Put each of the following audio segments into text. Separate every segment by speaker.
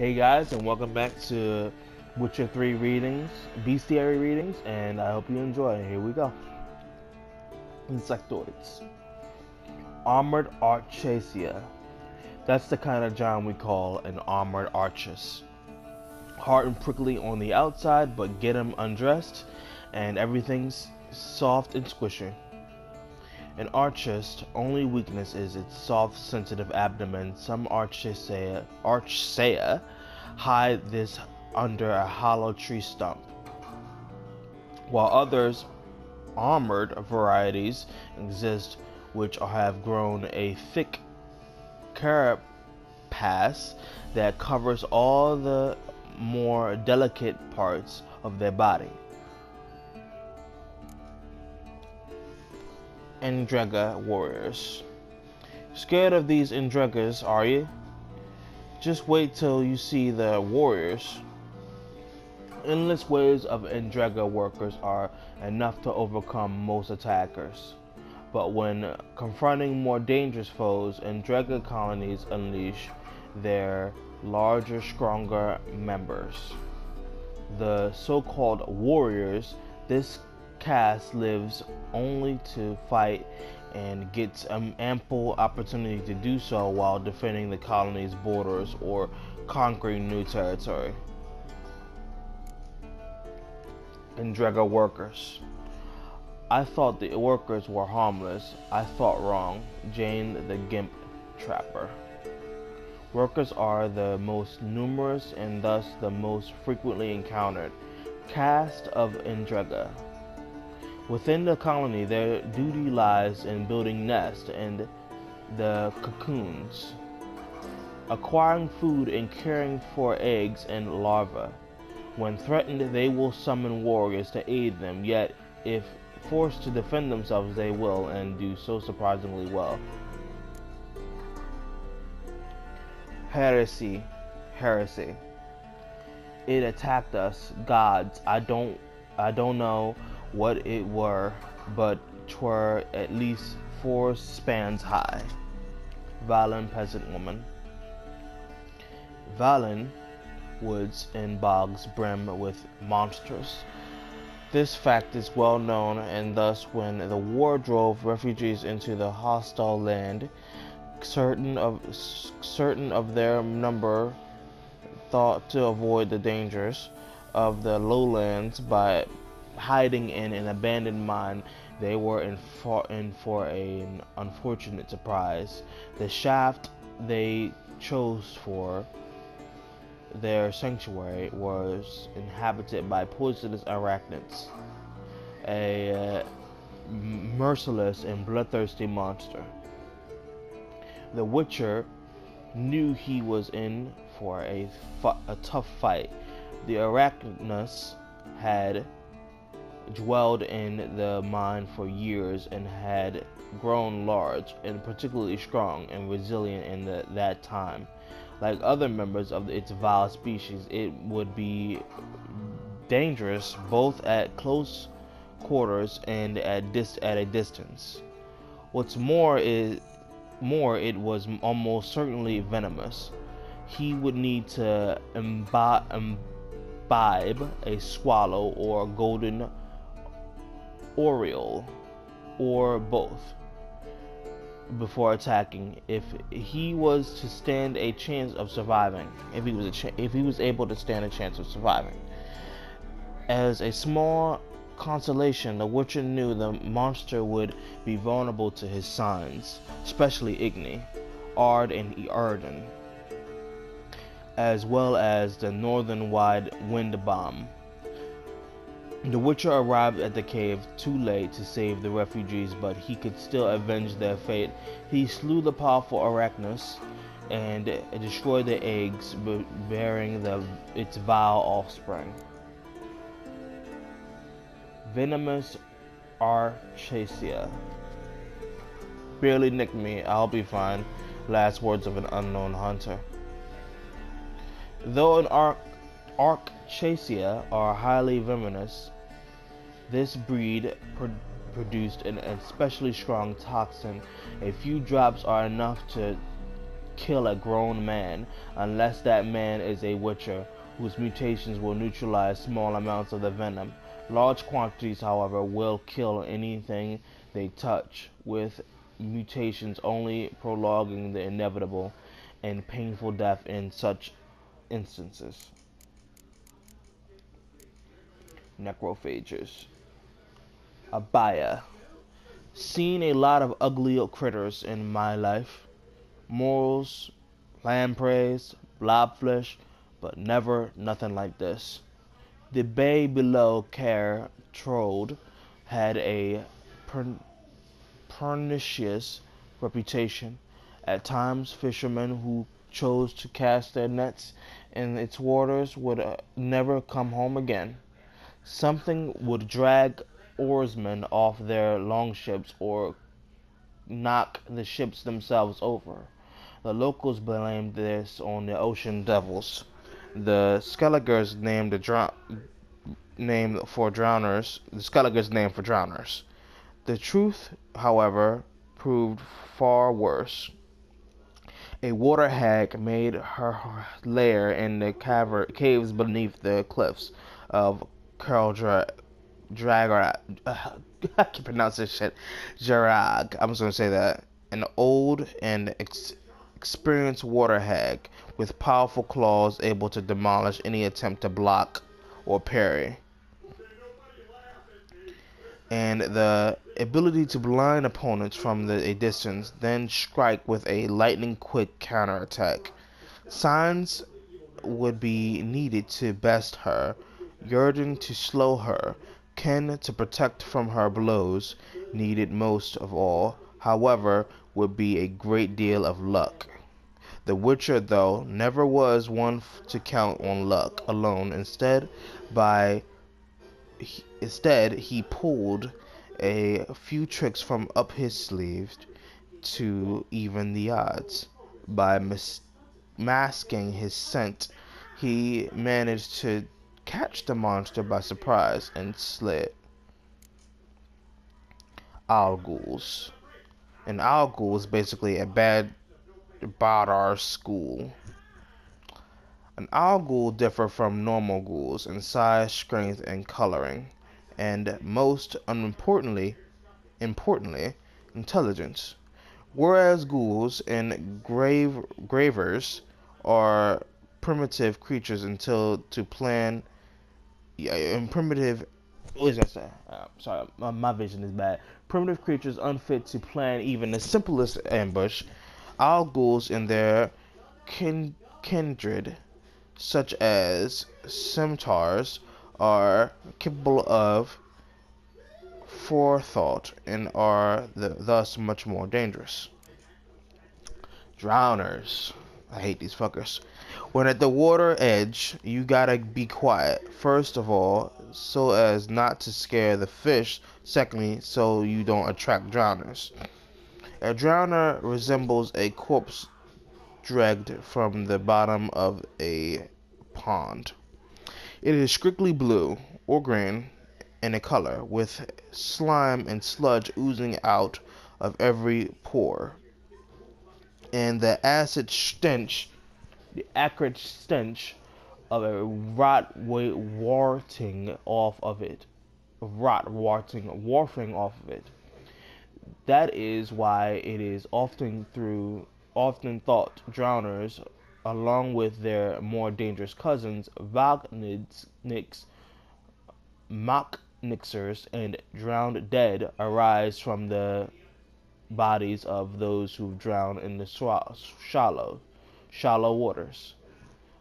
Speaker 1: Hey guys, and welcome back to Witcher 3 readings, bestiary readings, and I hope you enjoy. Here we go. Insectoids. Armored Archasia. That's the kind of giant we call an armored arachas. Hard and prickly on the outside, but get him undressed, and everything's soft and squishy. An archist only weakness is its soft, sensitive abdomen. Some archsea hide this under a hollow tree stump, while others, armored varieties, exist which have grown a thick carapace that covers all the more delicate parts of their body. Endrega warriors. Scared of these Endregas, are you? Just wait till you see the warriors. Endless waves of Endrega workers are enough to overcome most attackers. But when confronting more dangerous foes, Endrega colonies unleash their larger, stronger members. The so called warriors, this caste lives only to fight and gets an ample opportunity to do so while defending the colony's borders or conquering new territory. Endrega workers. I thought the workers were harmless. I thought wrong. Jane the Gimp Trapper. Workers are the most numerous and thus the most frequently encountered caste of Endrega. Within the colony, their duty lies in building nests and the cocoons, acquiring food and caring for eggs and larvae. When threatened, they will summon warriors to aid them, yet, if forced to defend themselves, they will, and do so surprisingly well. Heresy. Heresy. It attacked us, gods. I don't I don't know what it were, but twere at least four spans high. Velen peasant woman. Velen woods and bogs brim with monsters. This fact is well known, and thus, when the war drove refugees into the hostile land, certain of certain of their number thought to avoid the dangers of the lowlands by hiding in an abandoned mine, they were in for, in for an unfortunate surprise. The shaft they chose for their sanctuary was inhabited by poisonous arachnids, a uh, merciless and bloodthirsty monster. The Witcher knew he was in for a, a tough fight. The arachnids had dwelled in the mine for years and had grown large and particularly strong and resilient in the, that time. Like other members of its vile species, it would be dangerous both at close quarters and at dis- at a distance. What's more is more it was almost certainly venomous. He would need to imbi- imbibe a swallow or a golden Oriole or both before attacking. If he was to stand a chance of surviving if he was ch- if he was able to stand a chance of surviving. As a small consolation the witcher knew the monster would be vulnerable to his sons especially igni Aard and Yrden as well as the northern wide wind bomb the Witcher arrived at the cave too late to save the refugees, but he could still avenge their fate. He slew the powerful Arachnus and destroyed the eggs bearing the, its vile offspring. Venomous Archasia. Barely nicked me, I'll be fine. Last words of an unknown hunter. Though an arc Archasia are highly venomous. This breed pro produced an especially strong toxin. A few drops are enough to kill a grown man unless that man is a witcher whose mutations will neutralize small amounts of the venom. Large quantities, however, will kill anything they touch, with mutations only prolonging the inevitable and painful death in such instances. Necrophages. Abaya. Seen a lot of ugly critters in my life. Morals, lampreys, blobfish, but never nothing like this. The bay below Kaer Trolde had a pernicious reputation. At times, fishermen who chose to cast their nets in its waters would uh, never come home again. Something would drag oarsmen off their longships or knock the ships themselves over. The locals blamed this on the ocean devils. The Skelligers named the drown name for drowners. The Skelligers name for drowners. The truth, however, proved far worse. A water hag made her lair in the caves beneath the cliffs of Curl Drag, uh, I can pronounce this shit, Jarag. I'm just gonna say that. An old and ex- experienced water hag with powerful claws able to demolish any attempt to block or parry. And the ability to blind opponents from the, a distance, then strike with a lightning quick counterattack. Signs would be needed to best her, Yrden to slow her, Quen to protect from her blows, needed most of all, however, would be a great deal of luck. The Witcher, though, never was one to count on luck alone. Instead, by instead he pulled a few tricks from up his sleeve to even the odds. By mas- masking his scent, he managed to catch the monster by surprise and slay it. Ghouls. Alghoul is basically a bad Badar school. Alghoul differ from normal ghouls in size, strength, and coloring, and most unimportantly, importantly, intelligence. Whereas ghouls and grave graveirs are primitive creatures until to plan yeah, primitive. What is that say? Uh, sorry, my, my vision is bad. Primitive creatures unfit to plan even the simplest ambush. All ghouls and their kin- kindred, such as cemetaurs, are capable of forethought and are the, thus much more dangerous. Drowners. I hate these fuckers. When at the water edge, you gotta be quiet. First of all, so as not to scare the fish. Secondly, so you don't attract drowners. A drowner resembles a corpse dragged from the bottom of a pond. It is strictly blue or green in a color, with slime and sludge oozing out of every pore, and the acid stench the acrid stench of a rot warting off of it. Rot warting, warping off of it. That is why it is often through often thought drowners, along with their more dangerous cousins, Vagnids, Mucknixers, and drowned dead, arise from the bodies of those who drown in the shallow shallow waters.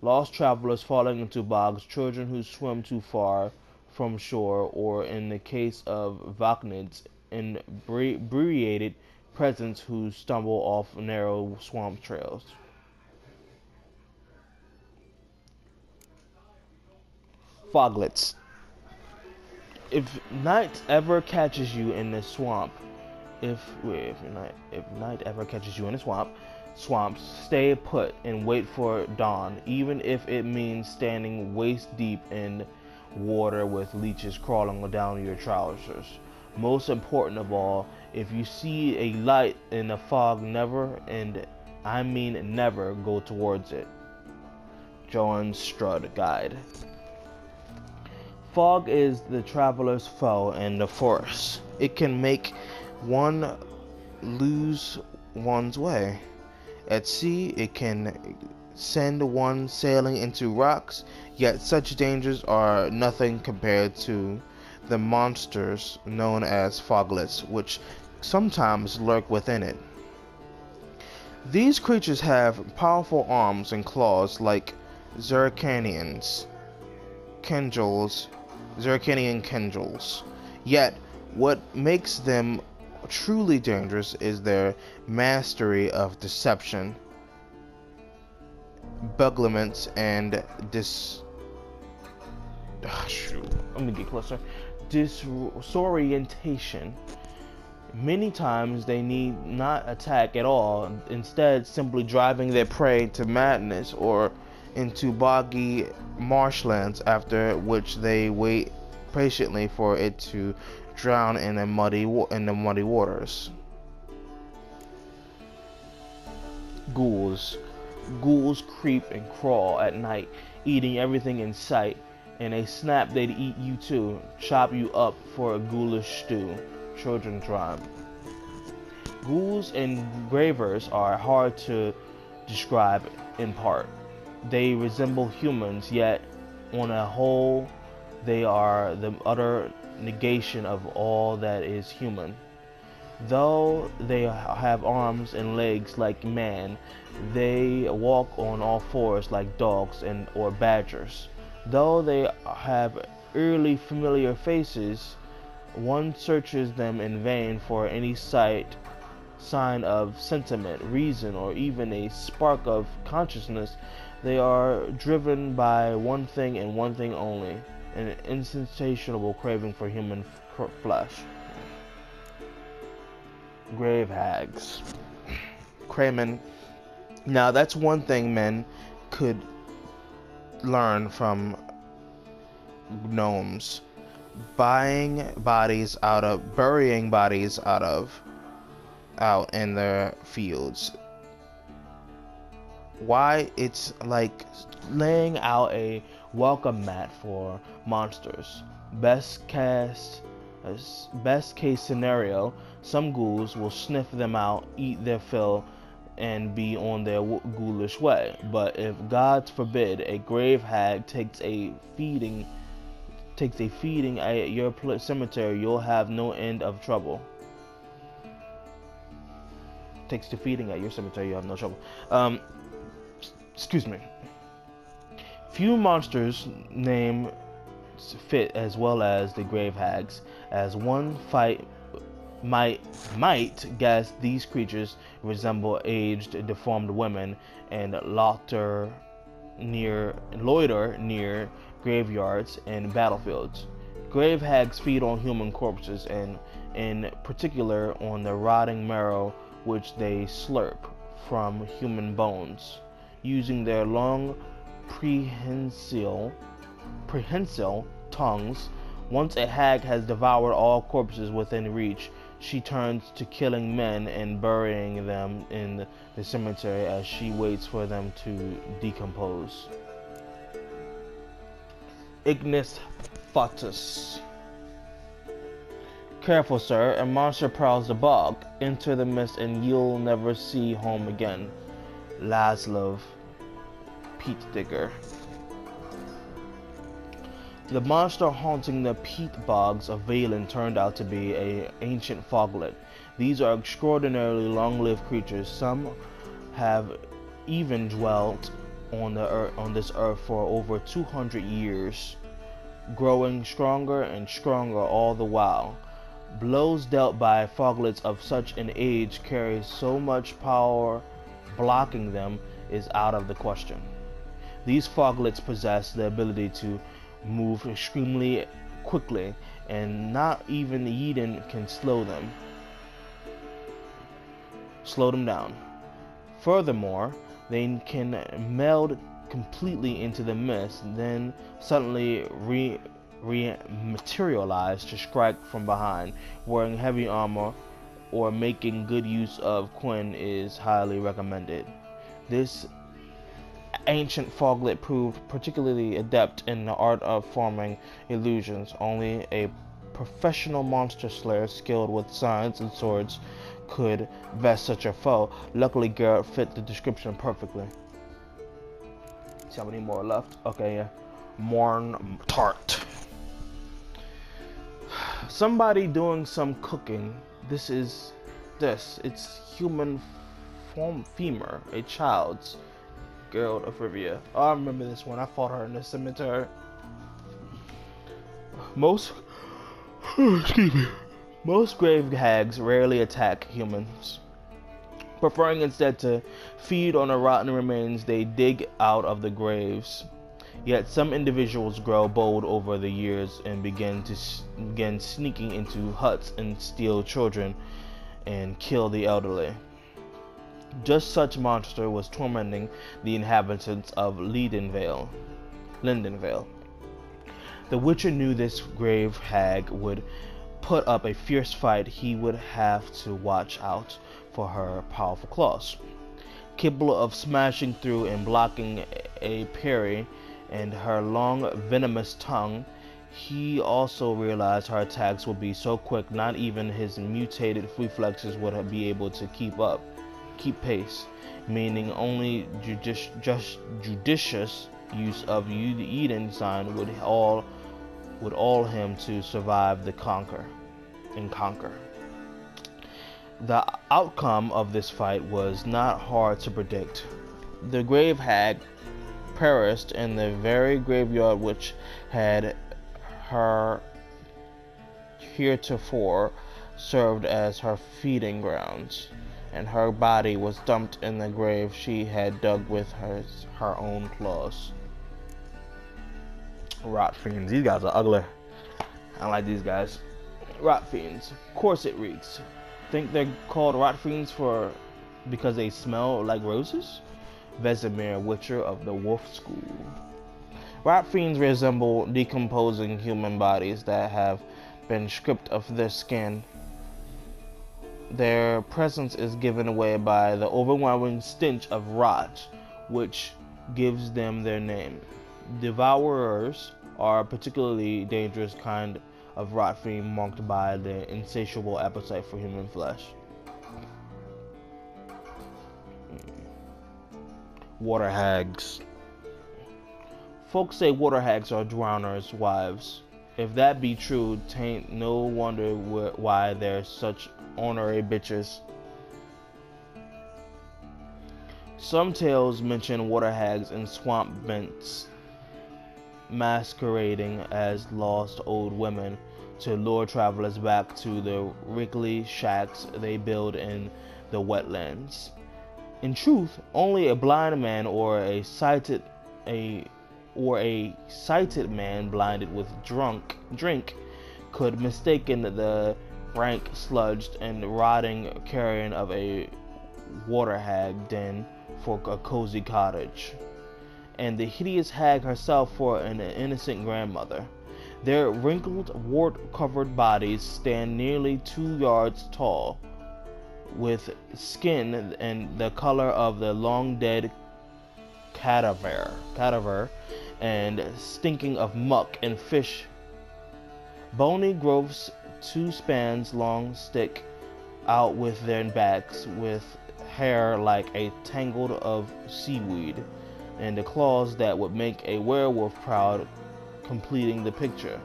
Speaker 1: Lost travelers falling into bogs, children who swim too far from shore, or in the case of Vaknids, inebriated peasants who stumble off narrow swamp trails. Foglets. If night ever catches you in the swamp, if if night if night ever catches you in a swamp, swamps, stay put and wait for dawn, even if it means standing waist deep in water with leeches crawling down your trousers. Most important of all, if you see a light in the fog, never and I mean never go towards it. John Strude Guide. Fog is the traveler's foe in the forest. It can make one lose one's way. At sea, it can send one sailing into rocks, yet such dangers are nothing compared to the monsters known as foglets, which sometimes lurk within it. These creatures have powerful arms and claws like Zerkanians, Kendrils, Zerkanian Kendrils. Yet, what makes them truly dangerous is their mastery of deception, beguilement, and dis. Oh, shoot. Let me get closer. Disorientation. Many times they need not attack at all, instead, simply driving their prey to madness or into boggy marshlands, after which they wait patiently for it to drown in the muddy in the muddy waters. Ghouls. Ghouls creep and crawl at night, eating everything in sight. In a snap, they'd eat you too, chop you up for a ghoulish stew. Children's rhyme. Ghouls and graveirs are hard to describe in part. They resemble humans, yet on a whole, they are the utter negation of all that is human. Though they have arms and legs like man, they walk on all fours like dogs and or badgers. Though they have eerily familiar faces, one searches them in vain for any sight, sign of sentiment, reason, or even a spark of consciousness. They are driven by one thing and one thing only an insatiable craving for human flesh. Grave hags. Kramen. Now, that's one thing men could learn from gnomes. Buying bodies out of, burying bodies out of, out in their fields. Why it's like laying out a welcome mat for monsters. Best cast, best case scenario, some ghouls will sniff them out, eat their fill, and be on their ghoulish way. But if God forbid a grave hag takes a feeding takes a feeding at your cemetery, you'll have no end of trouble. Takes the feeding at your cemetery, you have no trouble. Um, excuse me. Few monsters name fit as well as the grave hags, as one fight might might guess these creatures resemble aged, deformed women and loiter near loiter near graveyards and battlefields. Grave hags feed on human corpses and in particular on the rotting marrow which they slurp from human bones, using their long prehensile, prehensile tongues. Once a hag has devoured all corpses within reach, she turns to killing men and burying them in the cemetery as she waits for them to decompose. Ignis Fatuus. Careful, sir, a monster prowls the bog. Enter the mist and you'll never see home again. Laszlo peat digger. The monster haunting the peat bogs of Velen turned out to be a ancient foglet. These are extraordinarily long-lived creatures. Some have even dwelt on the earth, on this earth for over 200 years, growing stronger and stronger all the while. Blows dealt by foglets of such an age carry so much power, blocking them is out of the question. These foglets possess the ability to move extremely quickly, and not even the Yrden can slow them. Slow them down. Furthermore, they can meld completely into the mist, then suddenly re rematerialize to strike from behind, wearing heavy armor or making good use of Quen is highly recommended. This ancient foglet proved particularly adept in the art of forming illusions. Only a professional monster slayer skilled with science and swords could vest such a foe. Luckily, Geralt fit the description perfectly. See how many more left? Okay, yeah. Morn tart. Somebody doing some cooking. This is this. It's human form femur, a child's. Geralt of Rivia. I remember this one. I fought her in the cemetery. Most excuse me. Most grave hags rarely attack humans. Preferring instead to feed on the rotten remains they dig out of the graves. Yet some individuals grow bold over the years and begin to begin sneaking into huts and steal children and kill the elderly. Just such monster was tormenting the inhabitants of Lindenvale. Lindenvale. The Witcher knew this grave hag would put up a fierce fight. He would have to watch out for her powerful claws. Capable of smashing through and blocking a parry and her long venomous tongue, he also realized her attacks would be so quick not even his mutated reflexes would be able to keep up keep pace, meaning only judici just judicious use of the Yrden sign would all would all him to survive the conquer and conquer. The outcome of this fight was not hard to predict. The grave hag perished in the very graveyard which had her heretofore served as her feeding grounds and her body was dumped in the grave she had dug with her, her own claws. Rot fiends. These guys are ugly. I like these guys. Rot fiends. Of course it reeks. Think they're called rot fiends for because they smell like roses? Vesemir, Witcher of the Wolf School. Rot fiends resemble decomposing human bodies that have been stripped of their skin their presence is given away by the overwhelming stench of rot, which gives them their name. Devourers are a particularly dangerous kind of rot fiend marked by their insatiable appetite for human flesh. Hmm. Water hags. Folks say water hags are drowners' wives. If that be true, tain't no wonder why they're such ornery bitches. Some tales mention water hags and swamp vents masquerading as lost old women to lure travelers back to the wriggly shacks they build in the wetlands. In truth, only a blind man or a sighted a or a sighted man blinded with drunk drink could mistaken the rank, sludged, and rotting carrion of a water hag den for a cozy cottage, and the hideous hag herself for an innocent grandmother. Their wrinkled, wart covered bodies stand nearly two yards tall, with skin and the color of the long dead cadaver, cadaver and stinking of muck and fish. Bony growths two spans long stick out with their backs with hair like a tangle of seaweed and the claws that would make a werewolf proud completing the picture.